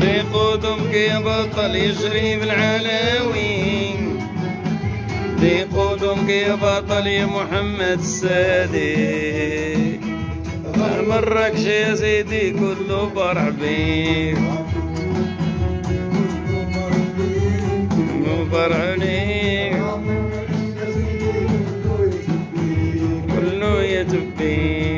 بقدمك يا بطل يجري بالعلاوين بقدمك يا بطل يا محمد السادي. مراكش يا سيدي كله فرح بيك عليك كله يتبيك